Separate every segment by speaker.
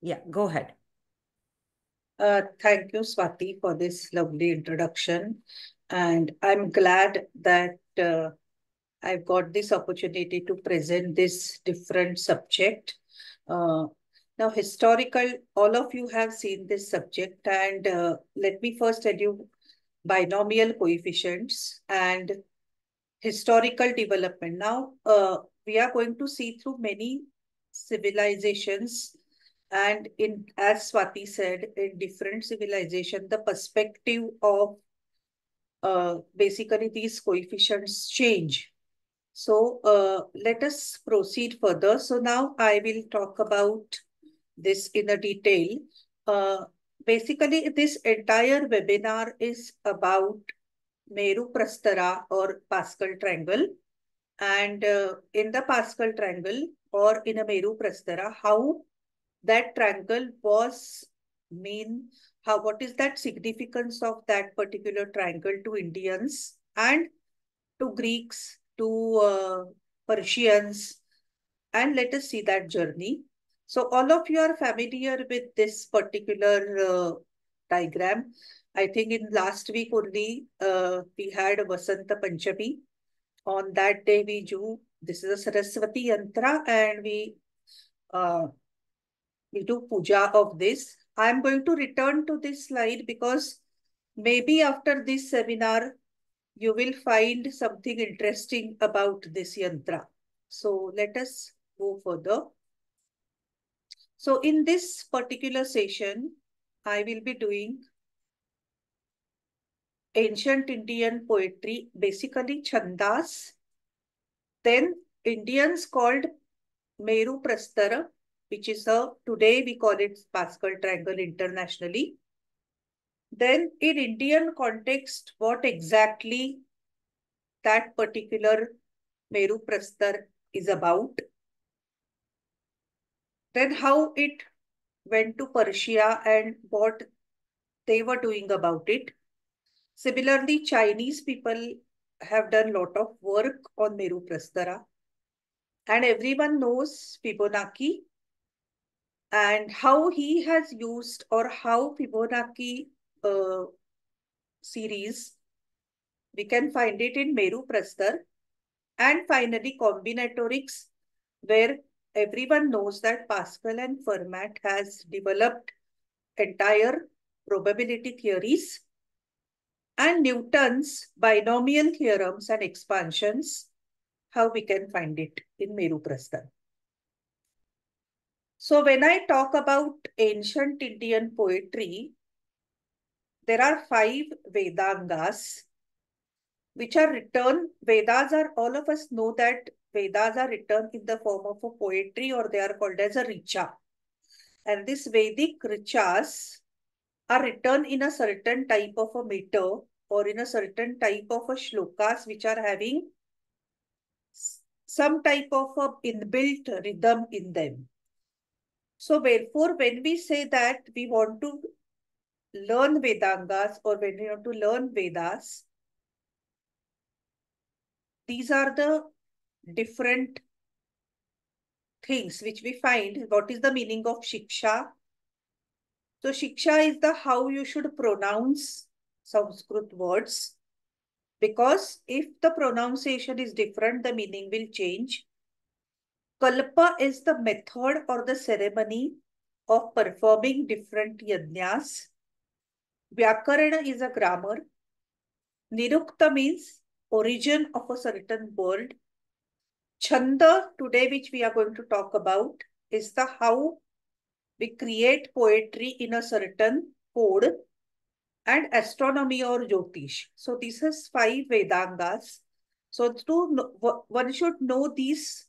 Speaker 1: Yeah, go ahead.
Speaker 2: Uh, thank you, Swati, for this lovely introduction. And I'm glad that uh, I've got this opportunity to present this different subject. Uh, now, historical, all of you have seen this subject. And uh, let me first tell you binomial coefficients and historical development. Now, uh, we are going to see through many civilizations and in as Swati said, in different civilization, the perspective of uh, basically these coefficients change. So uh, let us proceed further. So now I will talk about this in a detail. Uh, basically, this entire webinar is about Meru Prastara or Pascal triangle. And uh, in the Pascal triangle or in a Meru Prastara, how that triangle was mean how what is that significance of that particular triangle to Indians and to Greeks, to uh, Persians, and let us see that journey. So all of you are familiar with this particular uh, diagram. I think in last week only, uh, we had Vasanta Panchami. On that day, we do, this is a Saraswati Yantra and we uh, we do puja of this. I'm going to return to this slide because maybe after this seminar, you will find something interesting about this yantra. So let us go further. So in this particular session, I will be doing ancient Indian poetry, basically chandas. Then Indians called Meru Prastara, which is a, today we call it Pascal triangle internationally. Then in Indian context, what exactly that particular Meru Prastar is about. Then how it went to Persia and what they were doing about it. Similarly, Chinese people have done a lot of work on Meru Prastara. And everyone knows Fibonacci and how he has used or how Fibonacci uh, series, we can find it in Meru Prastar. And finally, combinatorics, where everyone knows that Pascal and Fermat has developed entire probability theories and Newton's binomial theorems and expansions, how we can find it in Meru Prastar. So when I talk about ancient Indian poetry, there are five Vedangas which are written. Vedas are, all of us know that Vedas are written in the form of a poetry or they are called as a richa. And these Vedic richas are written in a certain type of a meter or in a certain type of a shlokas which are having some type of a inbuilt rhythm in them. So therefore, when we say that we want to learn Vedangas or when we want to learn Vedas, these are the different things which we find. What is the meaning of Shiksha? So Shiksha is the how you should pronounce Sanskrit words. Because if the pronunciation is different, the meaning will change. Kalpa is the method or the ceremony of performing different yajnas. Vyakarana is a grammar. Nirukta means origin of a certain word. Chanda, today which we are going to talk about, is the how we create poetry in a certain code and astronomy or Jyotish. So this is five Vedangas. So to, one should know these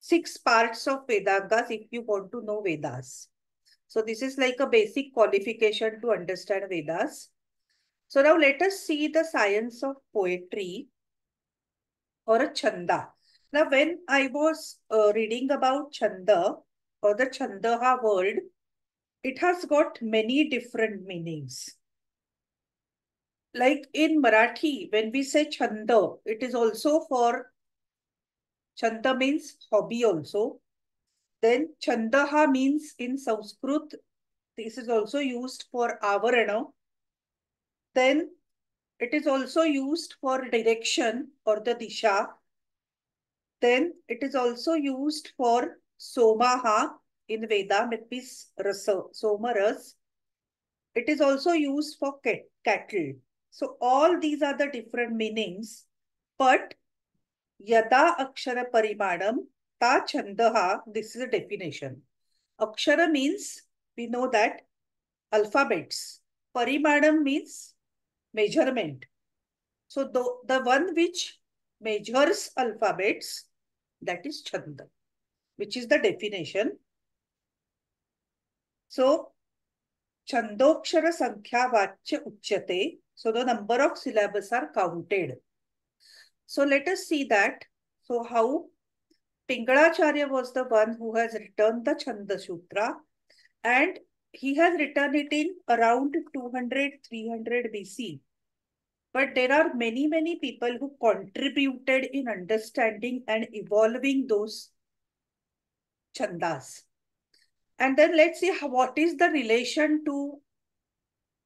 Speaker 2: six parts of Vedangas if you want to know Vedas. So this is like a basic qualification to understand Vedas. So now let us see the science of poetry or a chanda. Now when I was uh, reading about chanda or the chandaha word, it has got many different meanings. Like in Marathi, when we say chanda, it is also for Chanda means hobby also. Then Chandaha means in Sanskrit, this is also used for Avarana. Then it is also used for direction or the Disha. Then it is also used for Somaha in Veda, it means rasa, Somaras. It is also used for cattle. So all these are the different meanings. But Yada Akshara Parimadam Ta Chandaha, this is a definition. Akshara means, we know that, alphabets. Parimadam means measurement. So the, the one which measures alphabets, that is Chanda, which is the definition. So, Chandokshara Sankhya Vachya Uchyate. So the number of syllables are counted. So let us see that. So how Pingalacharya was the one who has written the Chanda Sutra and he has written it in around 200, 300 BC. But there are many, many people who contributed in understanding and evolving those chandas. And then let's see how, what is the relation to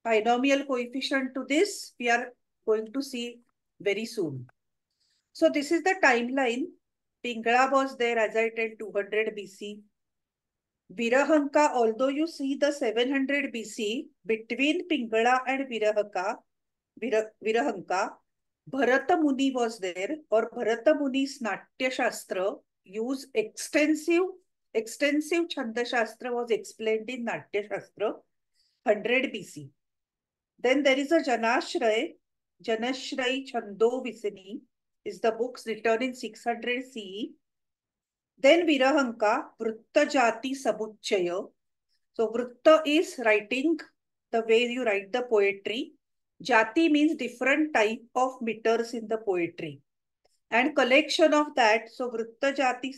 Speaker 2: binomial coefficient to this. We are going to see very soon. So this is the timeline Pingala was there as I tell 200 BC. Virahanka, although you see the 700 BC, between Pingala and Virahaka, Vira, Virahanka, Bharata Muni was there, or Bharata Muni's Natya Shastra use extensive, extensive Chanda Shastra was explained in Natya Shastra, 100 BC. Then there is a Janashray, Janashray Chando Visini, is the books written in 600 CE. Then Virahanka, Vrutta Jati. So Vrutta is writing the way you write the poetry. Jati means different type of meters in the poetry. And collection of that, so Vrutta Jati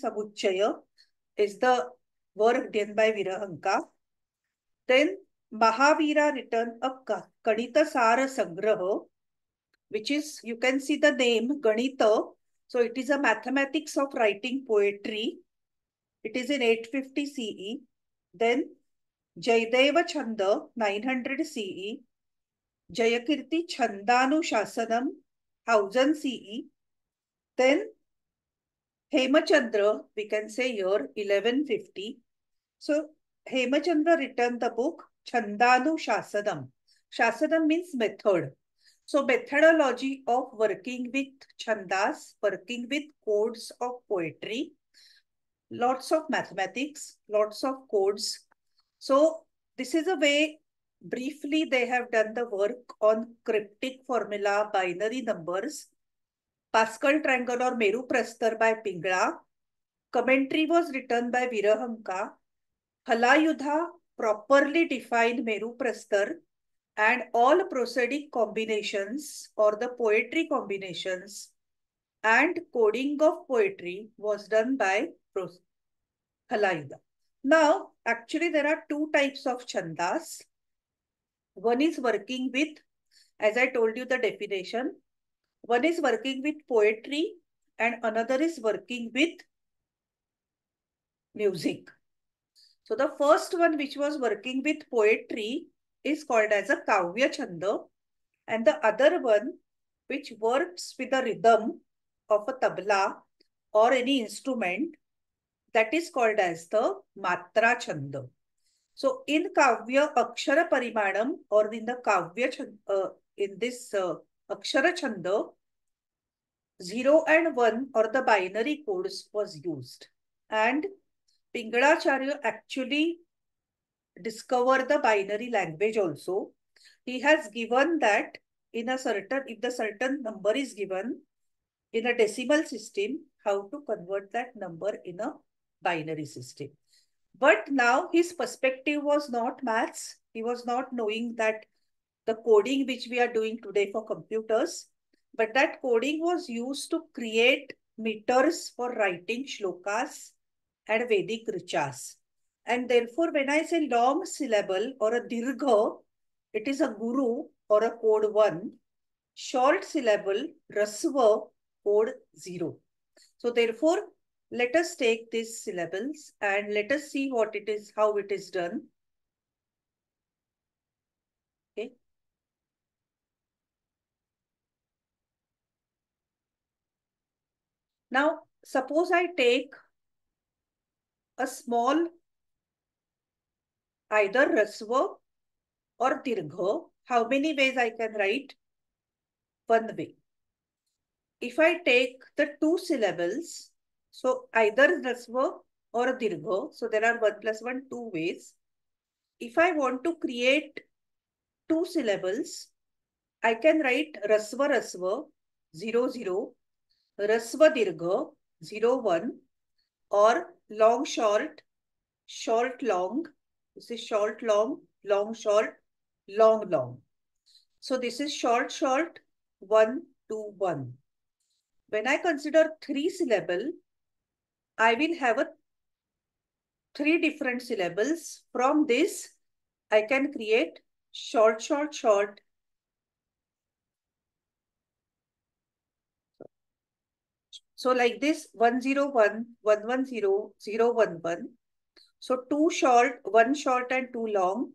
Speaker 2: is the work done by Virahanka. Then Mahavira written a Ganita Sara Sangraha which is, you can see the name Ganita. So it is a mathematics of writing poetry. It is in 850 CE. Then Jaydeva Chanda, 900 CE. Jayakirti Chandanu Shasanam, 1000 CE. Then Hemachandra, we can say here 1150. So Hemachandra written the book Chandanu Shasanam. Shasanam means method. So methodology of working with chandas, working with codes of poetry, lots of mathematics, lots of codes. So this is a way, briefly, they have done the work on cryptic formula, binary numbers, Pascal triangle or Meru Prastar by Pingala. Commentary was written by Virahanka. Halayudha properly defined Meru Prastar and all prosodic combinations or the poetry combinations and coding of poetry was done by Halayudha. Now, actually there are two types of chandas. One is working with, as I told you the definition, one is working with poetry and another is working with music. So the first one which was working with poetry is called as a Kavya Chanda and the other one which works with the rhythm of a tabla or any instrument that is called as the Matra Chanda. So in Kavya Akshara Parimanam or in the Kavya uh, in this uh, Akshara Chanda, 0 and 1 or the binary codes was used. And Pingalacharya actually discover the binary language also. He has given that in a certain, if the certain number is given in a decimal system, how to convert that number in a binary system. But now his perspective was not maths. He was not knowing that the coding which we are doing today for computers, but that coding was used to create meters for writing shlokas and Vedic richas. And therefore, when I say long syllable or a dirgha, it is a guru or a code 1. Short syllable, rasva, code 0. So therefore, let us take these syllables and let us see what it is, how it is done. Okay. Now, suppose I take a small either rasva or dirgha. How many ways I can write? One way. If I take the two syllables, so either rasva or dirgha, so there are one plus one, two ways. If I want to create two syllables, I can write rasva rasva, zero zero, rasva dirgha, zero one, or long short, short long. This is short long, long short, long long. So this is short short, one two one. When I consider three syllable, I will have a three different syllables. From this, I can create short, short, short. So like this 101, 110, 011. So two short, one short and two long,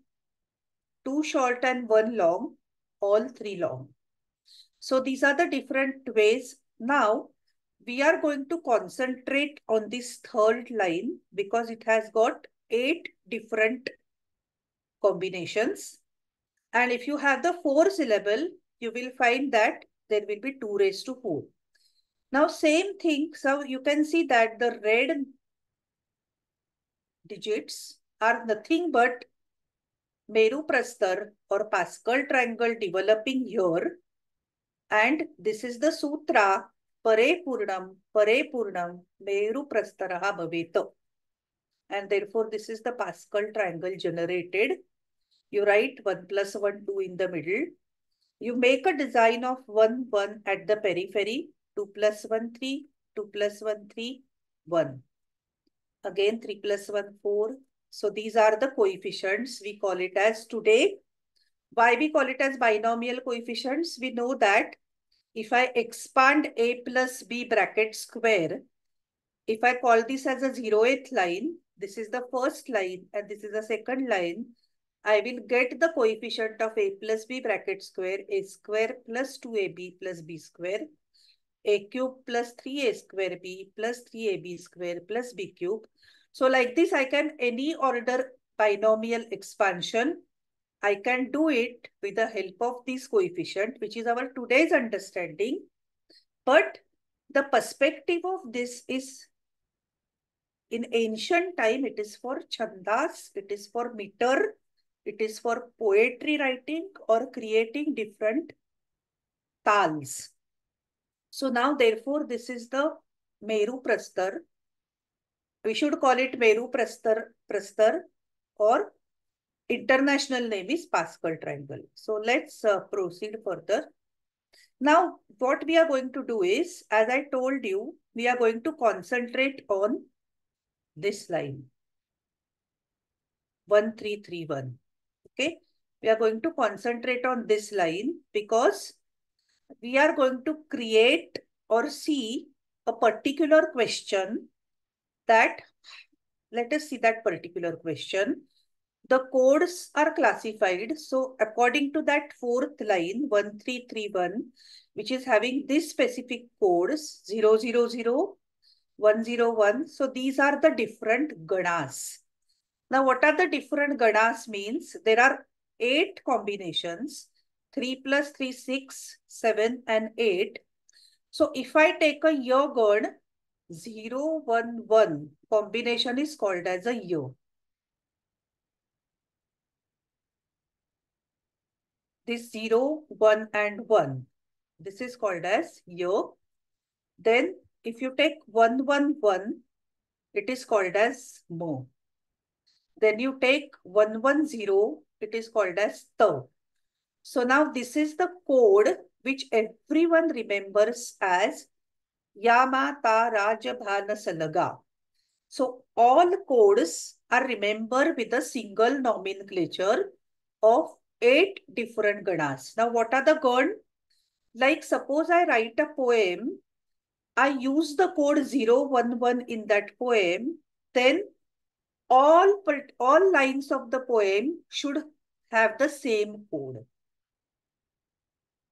Speaker 2: two short and one long, all three long. So these are the different ways. Now we are going to concentrate on this third line because it has got eight different combinations. And if you have the four syllable, you will find that there will be 2 raised to 4. Now same thing, so you can see that the red digits are nothing but Meru Prastar or Pascal triangle developing here. And this is the sutra Pare Purnam, Pare Purnam, Meru Prastaraha Bhaveto. And therefore this is the Pascal triangle generated. You write 1 plus 1, 2 in the middle. You make a design of 1, 1 at the periphery 2 plus 1, 3, 2 plus 1, 3, 1. Again, 3 plus 1, 4. So these are the coefficients. We call it as today. Why we call it as binomial coefficients? We know that if I expand a plus b bracket square, if I call this as a zeroth line, this is the first line and this is the second line, I will get the coefficient of a plus b bracket square, a square plus 2ab plus b square a cube plus 3a square b plus 3ab square plus b cube. So like this, I can any order binomial expansion. I can do it with the help of this coefficient, which is our today's understanding. But the perspective of this is in ancient time, it is for chandas, it is for meter, it is for poetry writing or creating different tals. So now, therefore, this is the Meru Prastar. We should call it Meru Prastar, Prastar or international name is Pascal Triangle. So let's uh, proceed further. Now, what we are going to do is, as I told you, we are going to concentrate on this line. 1331. Okay. We are going to concentrate on this line because we are going to create or see a particular question that, let us see that particular question. The codes are classified. So according to that fourth line, 1331, which is having this specific codes, 000, 101. So these are the different ganas. Now, what are the different ganas means? There are eight combinations 3 plus 3, 6, 7 and 8. So if I take a yogurt, 0, 1, 1 combination is called as a yo. This 0, 1 and 1. This is called as yo. Then if you take 1, 1, 1, it is called as mo. Then you take 1, 1, 0, it is called as to. So now this is the code which everyone remembers as Yama Yamata Rajabhana Salaga. So all codes are remembered with a single nomenclature of eight different ganas. Now what are the gan? Like suppose I write a poem I use the code 011 in that poem, then all, all lines of the poem should have the same code.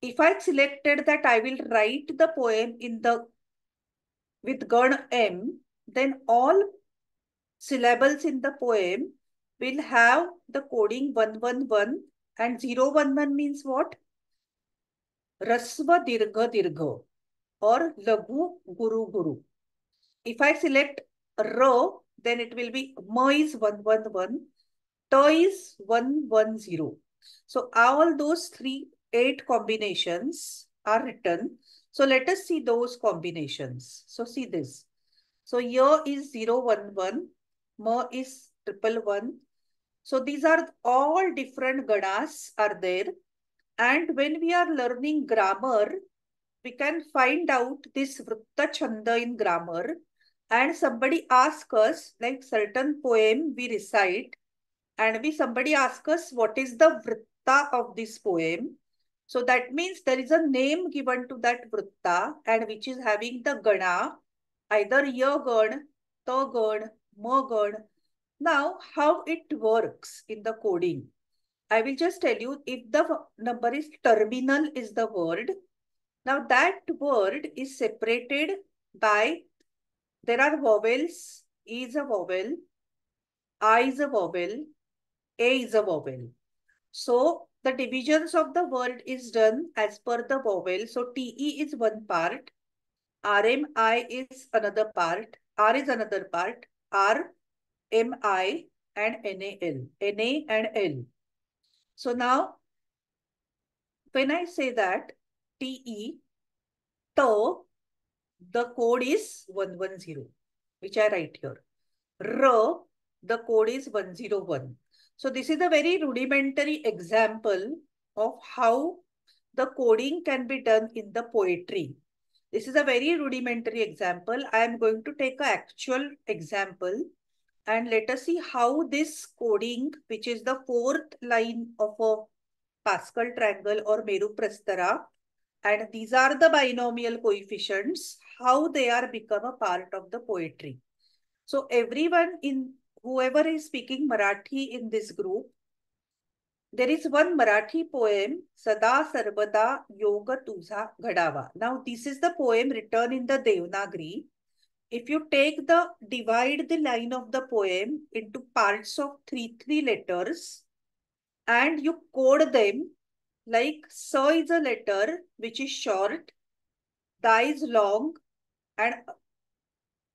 Speaker 2: If I selected that I will write the poem in the with Gan M, then all syllables in the poem will have the coding 111 and 011 means what? Rasva Dirgha Dirgha or Lagu Guru Guru. If I select Ro, then it will be Ma is 111, Ta is 110. So all those three, eight combinations are written. So let us see those combinations. So see this. So here is 011, Ma is triple one. So these are all different ganas are there. And when we are learning grammar, we can find out this Vritta Chanda in grammar. And somebody asks us, like certain poem we recite, and we somebody asks us what is the Vritta of this poem. So that means there is a name given to that Vritta and which is having the Gana, either Yagan, Tagan, Magan. Now, how it works in the coding. I will just tell you if the number is terminal is the word, now that word is separated by, there are vowels, E is a vowel, I is a vowel, A is a vowel. So the divisions of the word is done as per the vowel. So TE is one part, RMI is another part, R is another part, R, MI and NAL, NA and L. So now, when I say that TE, to, the code is 110, which I write here. R, the code is 101. So this is a very rudimentary example of how the coding can be done in the poetry. This is a very rudimentary example. I am going to take an actual example and let us see how this coding, which is the fourth line of a Pascal triangle or Meru Prastara, and these are the binomial coefficients, how they are become a part of the poetry. So everyone in whoever is speaking Marathi in this group, there is one Marathi poem, Sada Sarvada Yoga Tuza Ghadava. Now this is the poem written in the Devanagari. If you take the, divide the line of the poem into parts of three, three letters and you code them like sa is a letter which is short, da is long, and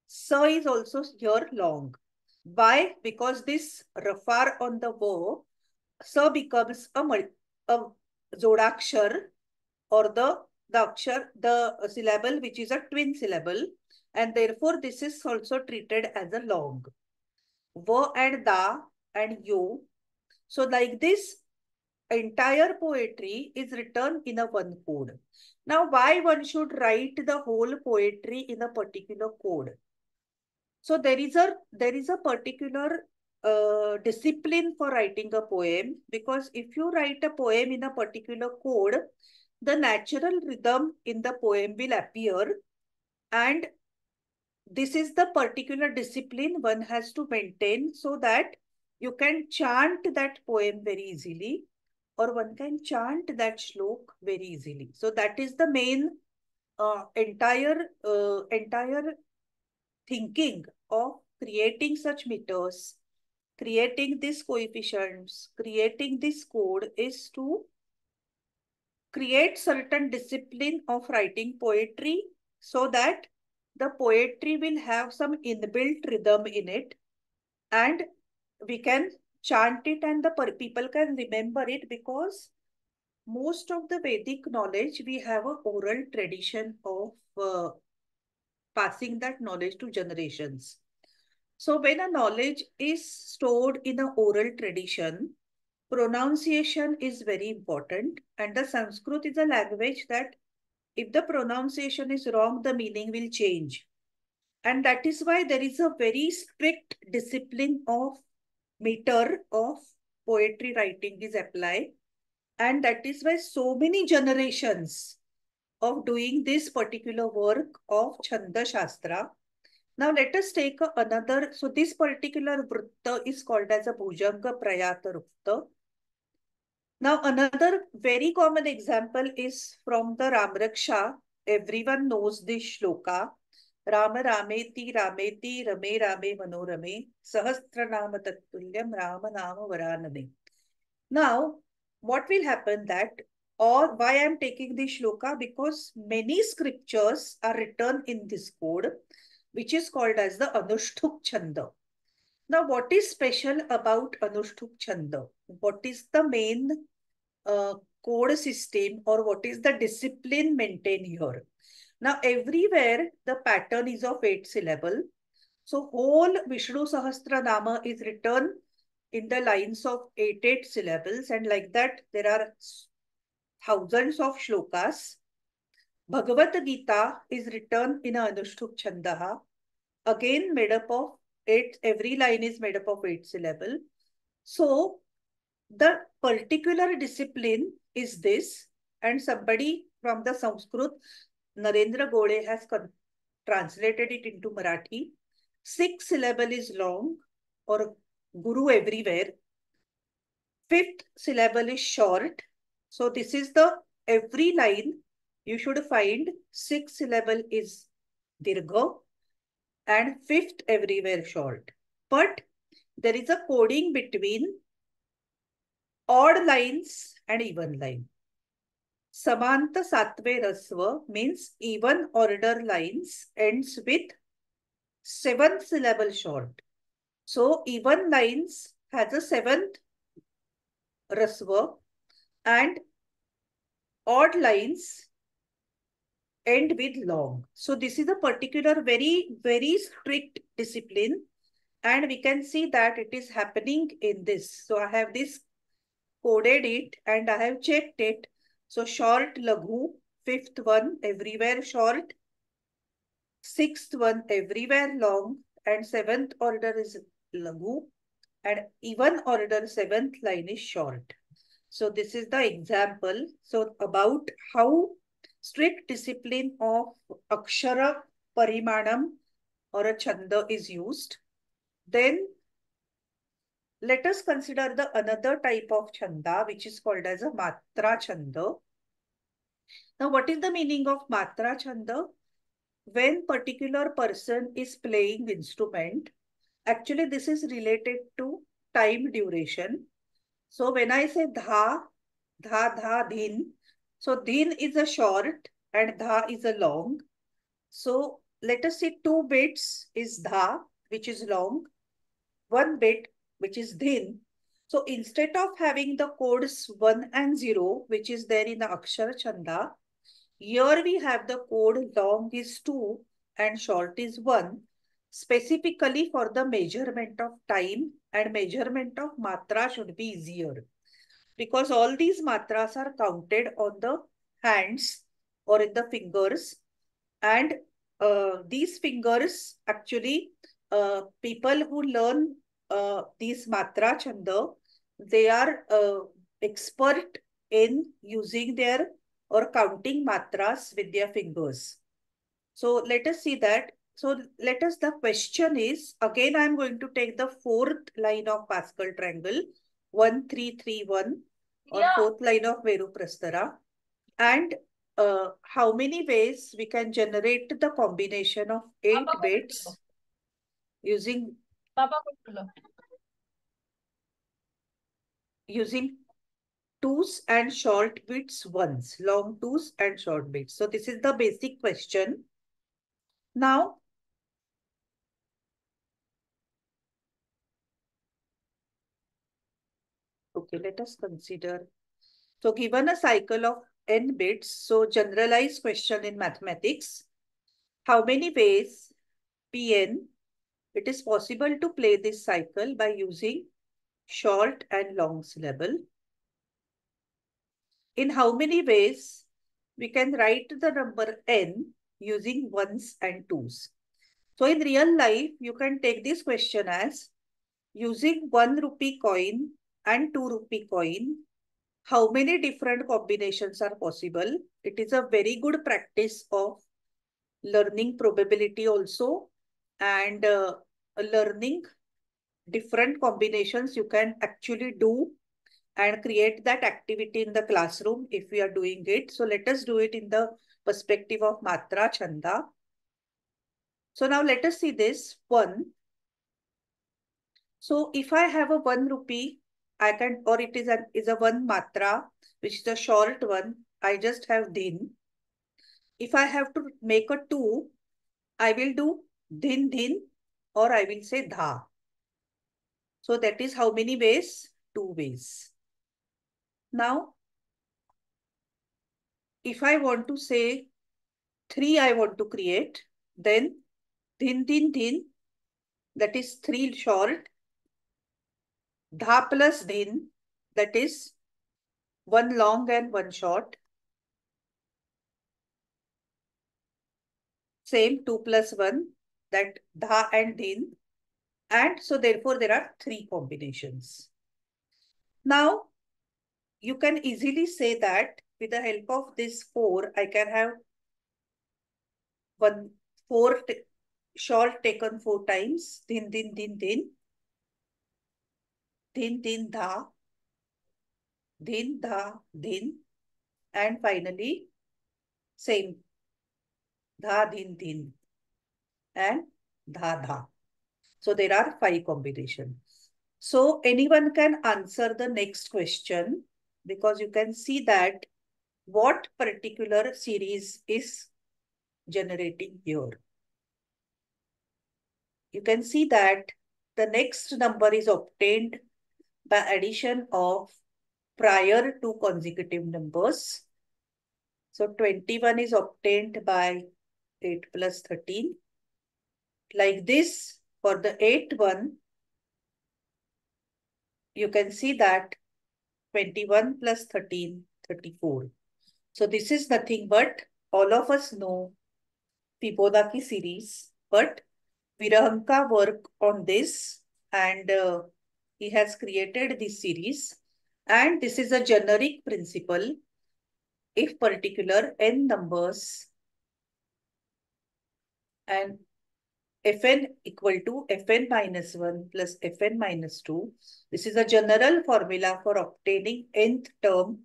Speaker 2: sa is also here long. Why? Because this rafar on the wo, sa becomes a, a zodakshar or the, the akshar, the syllable which is a twin syllable and therefore this is also treated as a long. Va and da and yo. So like this, entire poetry is written in a one code. Now, why one should write the whole poetry in a particular code? So there is a there is a particular uh, discipline for writing a poem because if you write a poem in a particular code, the natural rhythm in the poem will appear and this is the particular discipline one has to maintain so that you can chant that poem very easily or one can chant that shlok very easily. So that is the main uh, entire uh, entire thinking of creating such meters, creating these coefficients, creating this code is to create certain discipline of writing poetry so that the poetry will have some inbuilt rhythm in it and we can chant it and the people can remember it because most of the Vedic knowledge, we have a oral tradition of uh, passing that knowledge to generations. So when a knowledge is stored in an oral tradition, pronunciation is very important. And the Sanskrit is a language that if the pronunciation is wrong, the meaning will change. And that is why there is a very strict discipline of meter of poetry writing is applied. And that is why so many generations of doing this particular work of Chanda Shastra. Now let us take another, so this particular Vrutta is called as a Bhujanga Prayata Rukta. Now another very common example is from the Ramraksha. Everyone knows this shloka. Rama Rameti Rameti Rame Manorame Sahasranama Tattulyam Rama Nama Varaname. Now, what will happen that or why I'm taking this shloka because many scriptures are written in this code, which is called as the Anushtuk Chanda. Now, what is special about Anushtuk Chanda? What is the main uh, code system or what is the discipline maintained here? Now, everywhere the pattern is of eight syllable. So, whole Vishnu Sahasranama is written in the lines of eight, eight syllables. And like that, there are thousands of shlokas. Bhagavad Gita is written in Anushtuk Chandaha, again made up of eight, every line is made up of eight syllable. So the particular discipline is this, and somebody from the Sanskrit, Narendra Gode has translated it into Marathi. Six syllable is long or Guru everywhere. Fifth syllable is short so this is the every line you should find six syllable is dirgha and fifth everywhere short. But there is a coding between odd lines and even line. Samanta Satve Rasva means even order lines ends with seventh syllable short. So even lines has a seventh Rasva and odd lines end with long. So this is a particular very, very strict discipline. And we can see that it is happening in this. So I have this coded it and I have checked it. So short laghu, fifth one everywhere short, sixth one everywhere long, and seventh order is laghu, and even order seventh line is short. So this is the example. So about how strict discipline of Akshara Parimanam or a Chanda is used. Then let us consider the another type of Chanda which is called as a Matra Chanda. Now what is the meaning of Matra Chanda? When particular person is playing instrument, actually this is related to time duration so when I say dha, dha, dha, din, so din is a short and dha is a long. So let us say two bits is dha, which is long, one bit, which is din. So instead of having the codes 1 and 0, which is there in the Akshar Chanda, here we have the code long is 2 and short is 1, specifically for the measurement of time and measurement of matra should be easier. Because all these matras are counted on the hands or in the fingers. And uh, these fingers actually uh, people who learn uh, these matra chanda they are uh, expert in using their or counting matras with their fingers. So let us see that so let us, the question is, again, I'm going to take the fourth line of Pascal triangle, 1331 or yeah. fourth line of Meru Prastara. And uh, how many ways we can generate the combination of eight Papa bits using Papa using twos and short bits ones, long twos and short bits. So this is the basic question. Now, Let us consider. So given a cycle of n bits, so generalized question in mathematics, how many ways Pn it is possible to play this cycle by using short and long syllable. In how many ways we can write the number n using ones and twos. So in real life, you can take this question as using one rupee coin and 2 rupee coin, how many different combinations are possible. It is a very good practice of learning probability also and uh, learning different combinations you can actually do and create that activity in the classroom if we are doing it. So let us do it in the perspective of Matra Chanda. So now let us see this one. So if I have a one rupee, I can, or it is an is a one matra, which is a short one, I just have din. If I have to make a two, I will do din din or I will say dha. So that is how many ways? Two ways. Now, if I want to say three I want to create, then din din din, that is three short. Dha plus din, that is one long and one short. Same 2 plus 1, that dha and din. And so therefore there are three combinations. Now, you can easily say that with the help of this 4, I can have one 4 short taken 4 times, din, din, din, din, din, din, dha, din, dha, din, and finally same dha, din, din, and dha, dha. So there are five combinations. So anyone can answer the next question because you can see that what particular series is generating here. You can see that the next number is obtained by addition of prior two consecutive numbers. So 21 is obtained by 8 plus 13. Like this, for the 8 one, you can see that 21 plus 13, 34. So this is nothing but all of us know Fibonacci series, but Virahanka work on this and uh, he has created this series. And this is a generic principle. If particular n numbers and fn equal to fn minus 1 plus fn minus 2. This is a general formula for obtaining nth term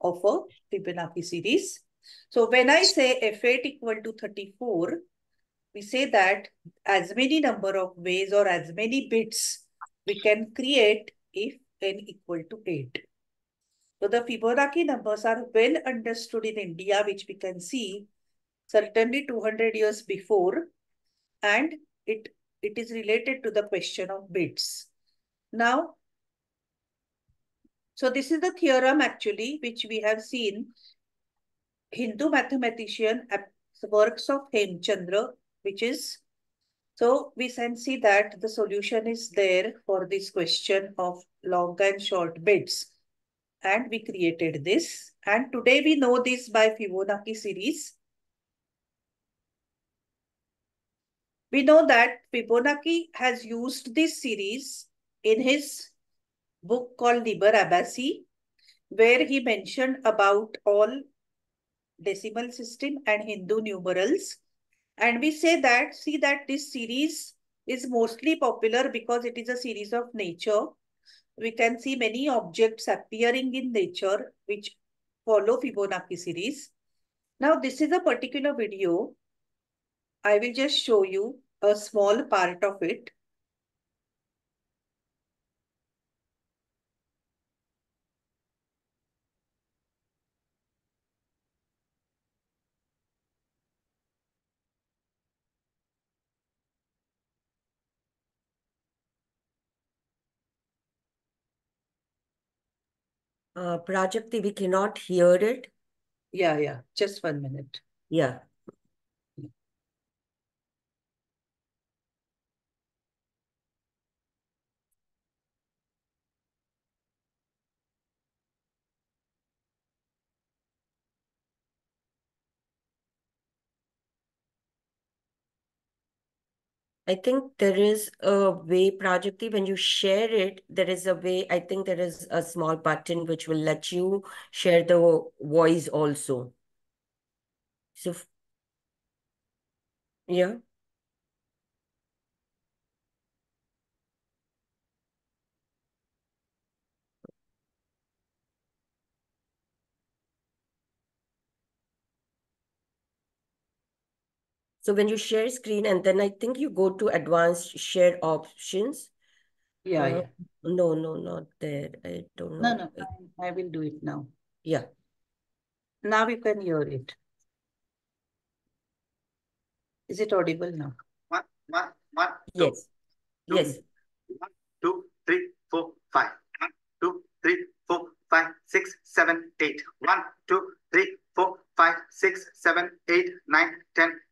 Speaker 2: of a Fibonacci series. So when I say f8 equal to 34, we say that as many number of ways or as many bits we can create if n equal to 8. So the Fibonacci numbers are well understood in India, which we can see certainly 200 years before and it, it is related to the question of bits. Now, so this is the theorem actually, which we have seen Hindu mathematician works of Hemchandra, which is, so we can see that the solution is there for this question of long and short bits. And we created this. And today we know this by Fibonacci series. We know that Fibonacci has used this series in his book called Liber Abaci, where he mentioned about all decimal system and Hindu numerals. And we say that, see that this series is mostly popular because it is a series of nature. We can see many objects appearing in nature which follow Fibonacci series. Now, this is a particular video I will just show you a small part of it.
Speaker 1: Uh, Prajakti, we cannot hear it.
Speaker 2: Yeah, yeah. Just one minute.
Speaker 1: Yeah. I think there is a way, Prajakti, when you share it, there is a way, I think there is a small button which will let you share the voice also. So, yeah. So when you share screen and then I think you go to advanced share options.
Speaker 2: Yeah,
Speaker 1: Uh,
Speaker 2: yeah.
Speaker 1: no, no, not there. I don't
Speaker 2: No,
Speaker 1: know.
Speaker 2: no, I, I will do it now.
Speaker 1: Yeah.
Speaker 2: Now you can hear it. Is it audible now?
Speaker 3: One, one, one, two,
Speaker 1: Yes. Two, Yes.
Speaker 3: one, two, three, four, five. One, two, three, four, five, six, seven, eight. One, two, three, four, five, six, seven, eight, nine, ten,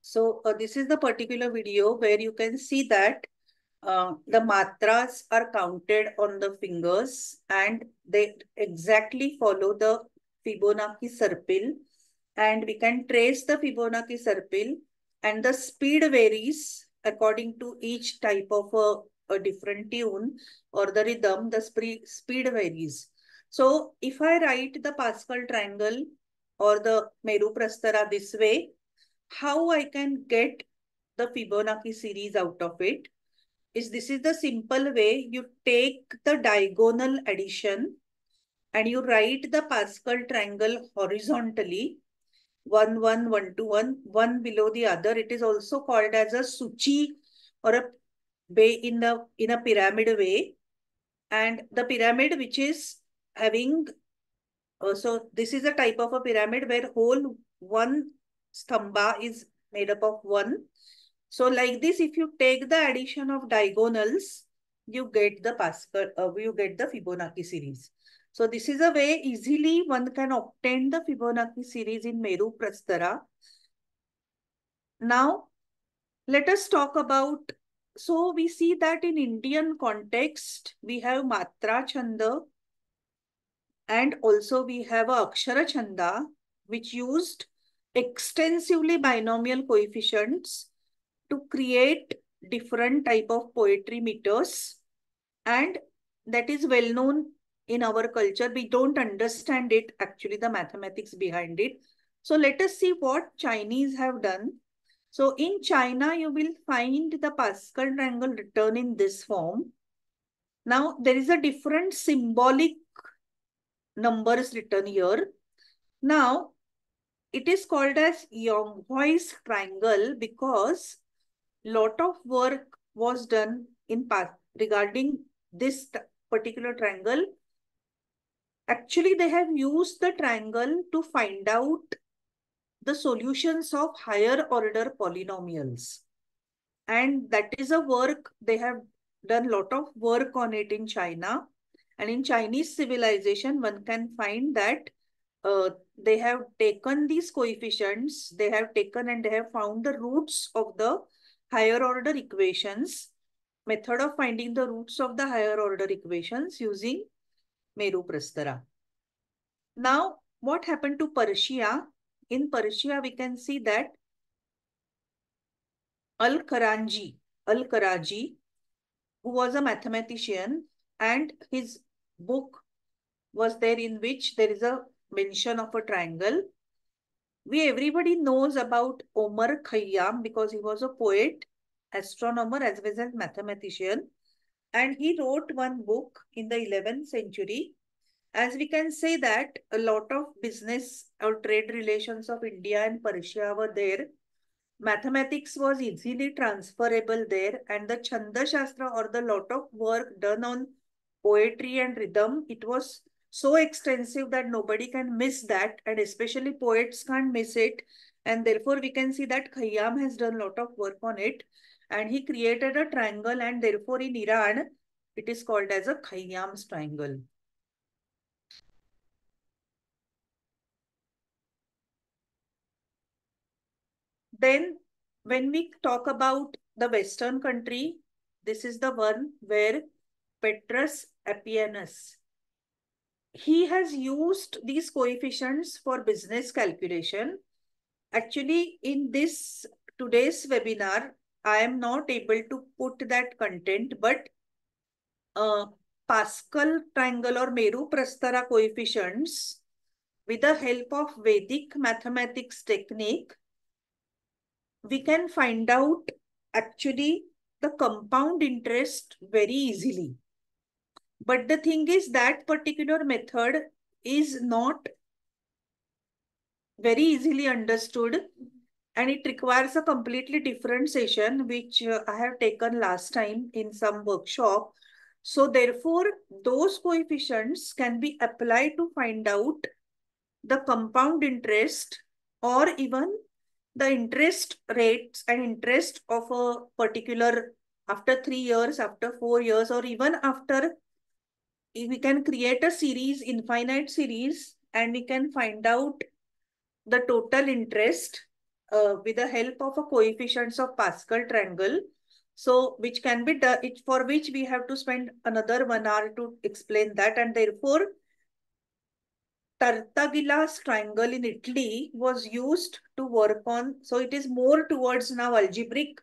Speaker 2: So uh, this is the particular video where you can see that uh, the matras are counted on the fingers and they exactly follow the Fibonacci circle and we can trace the Fibonacci circle and the speed varies according to each type of a, a different tune or the rhythm, the speed, varies. So if I write the Pascal triangle or the Meru Prastara this way, how I can get the Fibonacci series out of it? Is this is the simple way. You take the diagonal addition and you write the Pascal triangle horizontally, one, one, one to one, one below the other. It is also called as a suchi or a way in the in a pyramid way. And the pyramid which is having, uh, so this is a type of a pyramid where whole one stamba is made up of one. So like this, if you take the addition of diagonals, you get the Pascal, uh, you get the Fibonacci series. So this is a way easily one can obtain the Fibonacci series in Meru Prastara. Now, let us talk about, so we see that in Indian context, we have Matra Chanda and also we have Akshara Chanda, which used extensively binomial coefficients to create different type of poetry meters and that is well known in our culture. We don't understand it, actually the mathematics behind it. So let us see what Chinese have done. So in China, you will find the Pascal triangle written in this form. Now there is a different symbolic numbers written here. Now it is called as Yang Hui's triangle because a lot of work was done in regarding this particular triangle. Actually, they have used the triangle to find out the solutions of higher order polynomials. And that is a work, they have done a lot of work on it in China. And in Chinese civilization, one can find that uh, they have taken these coefficients, they have taken and they have found the roots of the higher order equations, method of finding the roots of the higher order equations using Meru Prastara. Now, what happened to Persia? In Persia, we can see that Al-Karanji, Al-Karaji, who was a mathematician and his book was there in which there is a mention of a triangle. We everybody knows about Omar Khayyam because he was a poet, astronomer as well as mathematician. And he wrote one book in the 11th century. As we can say that a lot of business or trade relations of India and Persia were there. mathematics was easily transferable there and the Chanda Shastra or the lot of work done on poetry and rhythm, it was so extensive that nobody can miss that and especially poets can't miss it. And therefore we can see that Khayyam has done a lot of work on it and he created a triangle and therefore in Iran, it is called as a Khayyam's triangle. Then when we talk about the Western country, this is the one where Petrus Apianus, he has used these coefficients for business calculation. Actually, in this today's webinar, I am not able to put that content, but uh, Pascal triangle or Meru Prastara coefficients with the help of Vedic mathematics technique, we can find out actually the compound interest very easily. But the thing is that particular method is not very easily understood and it requires a completely different session which uh, I have taken last time in some workshop. So therefore, those coefficients can be applied to find out the compound interest or even the interest rates and interest of a particular after three years, after four years, or even after we can create a series, infinite series, and we can find out the total interest uh, with the help of a coefficients of Pascal triangle. So which can be done, it, for which we have to spend another one hour to explain that. And therefore, Tartaglia's triangle in Italy was used to work on. So it is more towards now algebraic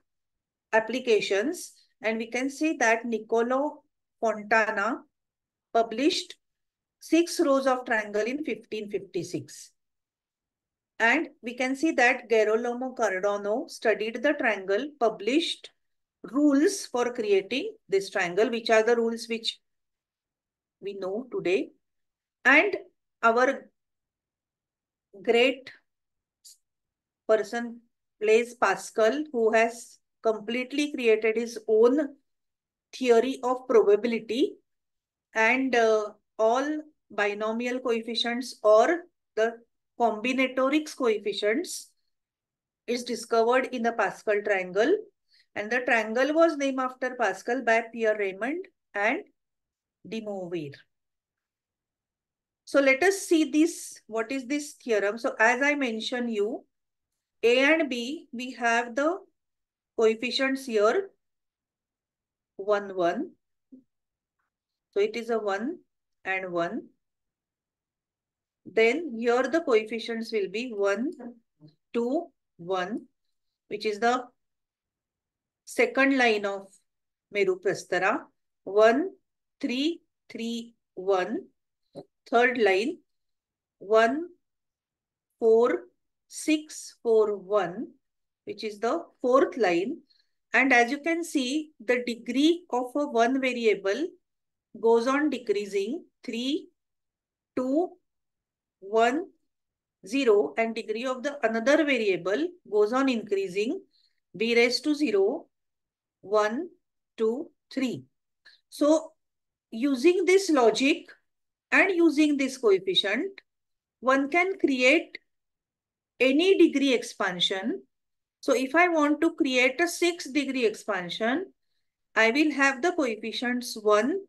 Speaker 2: applications. And we can see that Niccolo Fontana published six rows of triangle in 1556. And we can see that Gerolamo Cardano studied the triangle, published rules for creating this triangle, which are the rules which we know today. And our great person Blaise Pascal, who has completely created his own theory of probability and uh, all binomial coefficients or the combinatorics coefficients is discovered in the Pascal triangle. And the triangle was named after Pascal by Pierre Raymond and de Moivre. So let us see this. What is this theorem? So as I mentioned you, A and B, we have the coefficients here. 1, 1. So it is a 1 and 1. Then here the coefficients will be 1, 2, 1, which is the second line of Meru Prastara. 1, 3, 3, 1. Third line, 1, 4, 6, 4, 1, which is the fourth line. And as you can see, the degree of a one variable goes on decreasing 3, 2, 1, 0 and degree of the another variable goes on increasing b raised to 0, 1, 2, 3. So using this logic, and using this coefficient, one can create any degree expansion. So if I want to create a 6 degree expansion, I will have the coefficients 1,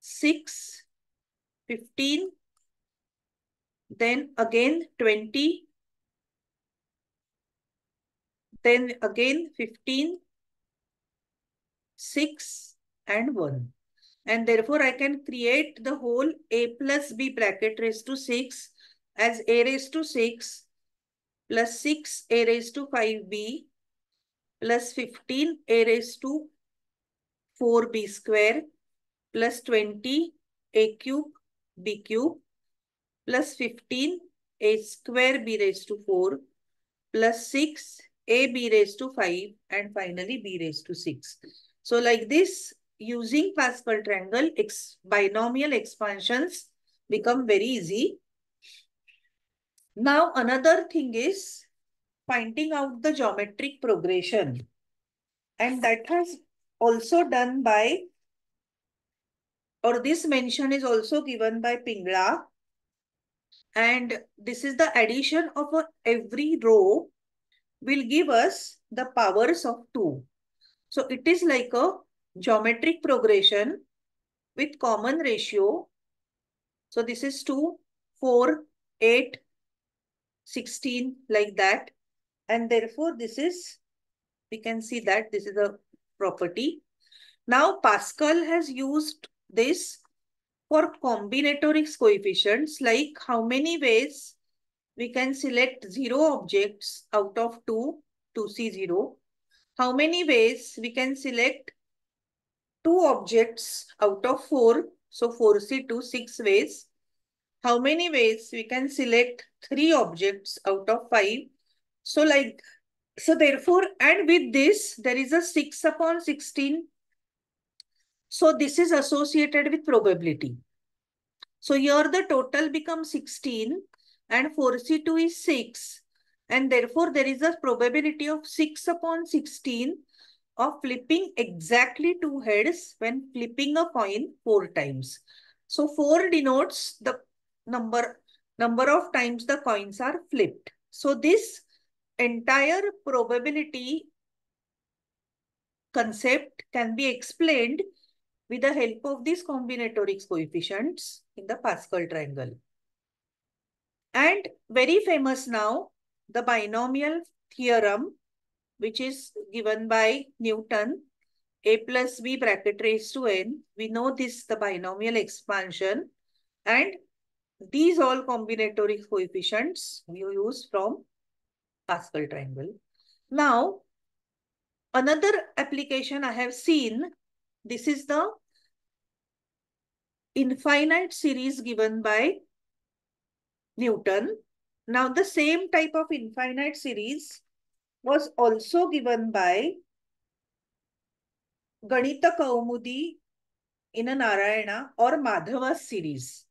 Speaker 2: 6, 15, then again 20, then again 15, 6 and 1 and therefore I can create the whole a plus b bracket raised to 6 as a raised to 6 plus 6 a raised to 5b plus 15 a raised to 4b square plus 20 a cube b cube plus 15 a square b raised to 4 plus 6 a b raised to 5 and finally b raised to 6. So like this using Pascal triangle, ex binomial expansions become very easy. Now, another thing is finding out the geometric progression. And that has also done by, or this mention is also given by Pingala. And this is the addition of every row will give us the powers of 2. So it is like a geometric progression with common ratio. So this is 2, 4, 8, 16 like that. And therefore this is, we can see that this is a property. Now Pascal has used this for combinatorics coefficients like how many ways we can select zero objects out of two to see zero. How many ways we can select two objects out of four. So 4C2, six ways. How many ways we can select three objects out of five. So like, so therefore, and with this, there is a 6 upon 16. So this is associated with probability. So here the total becomes 16 and 4C2 is 6. And therefore, there is a probability of 6 upon 16 of flipping exactly two heads when flipping a coin four times. So 4 denotes the number, number of times the coins are flipped. So this entire probability concept can be explained with the help of these combinatorics coefficients in the Pascal triangle. And very famous now, the binomial theorem, which is given by Newton, a plus b bracket raised to n. We know this, the binomial expansion. And these all combinatory coefficients you use from Pascal triangle. Now, another application I have seen, this is the infinite series given by Newton. Now the same type of infinite series was also given by Ganita Kaumudi in a Narayana or Madhava series.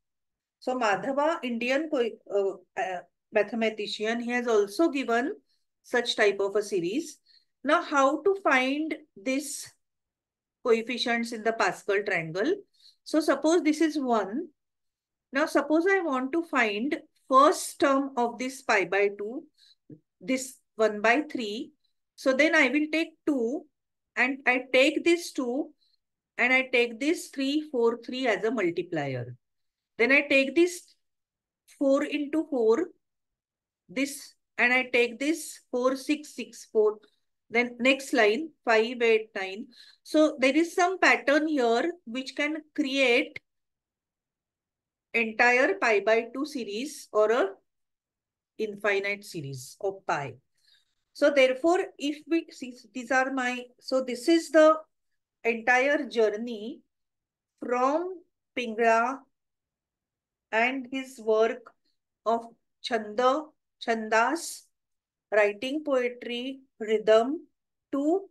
Speaker 2: So Madhava, Indian uh, uh, mathematician, he has also given such type of a series. Now how to find this coefficients in the Pascal triangle? So suppose this is 1. Now suppose I want to find first term of this pi by 2, this 1 by 3. So then I will take 2 and I take this 2 and I take this 3, 4, 3 as a multiplier. Then I take this 4 into 4, this and I take this 4, 6, 6, 4. Then next line 5, 8, 9. So there is some pattern here which can create entire pi by 2 series or a infinite series of pi. So therefore, if we see, these are my, so this is the entire journey from Pingala and his work of Chanda, Chandas, writing poetry, rhythm to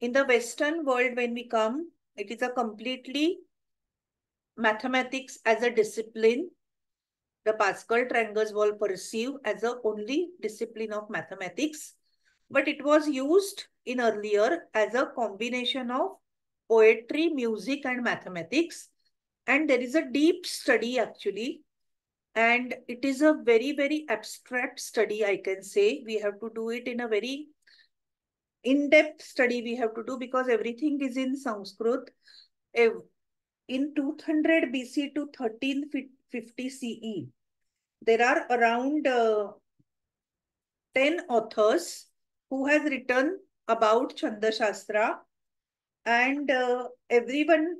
Speaker 2: in the Western world when we come, it is a completely mathematics as a discipline, the Pascal triangles were perceived as the only discipline of mathematics, but it was used in earlier as a combination of poetry, music, and mathematics. And there is a deep study actually. And it is a very, very abstract study, I can say. We have to do it in a very in-depth study we have to do because everything is in Sanskrit in 200 BC to 1350 CE, there are around uh, 10 authors who has written about Chanda Shastra and uh, everyone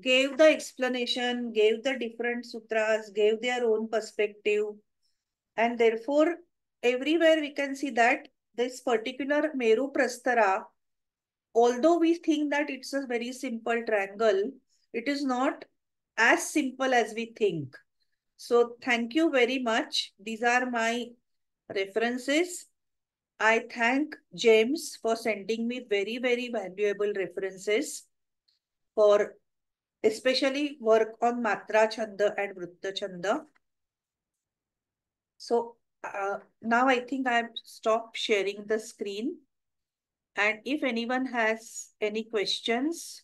Speaker 2: gave the explanation, gave the different sutras, gave their own perspective. And therefore, everywhere we can see that this particular Meru Prastara, although we think that it's a very simple triangle, it is not as simple as we think. So thank you very much. These are my references. I thank James for sending me very, very valuable references for especially work on Matra Chanda and Vrutta Chanda. So uh, now I think I've stopped sharing the screen. And if anyone has any questions,